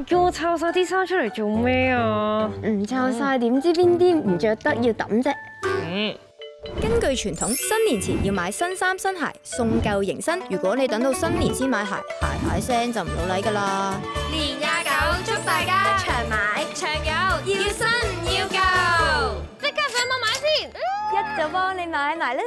你叫我抄晒啲衫出嚟做咩啊？唔抄晒点知边啲唔着得要抌啫。根据传统新年前要买新衫新鞋送旧迎新。如果你等到新年先买鞋鞋鞋声就唔老礼噶啦。年廿九祝大家长买长有要新唔要旧即刻上网买先。一就帮你买埋啦。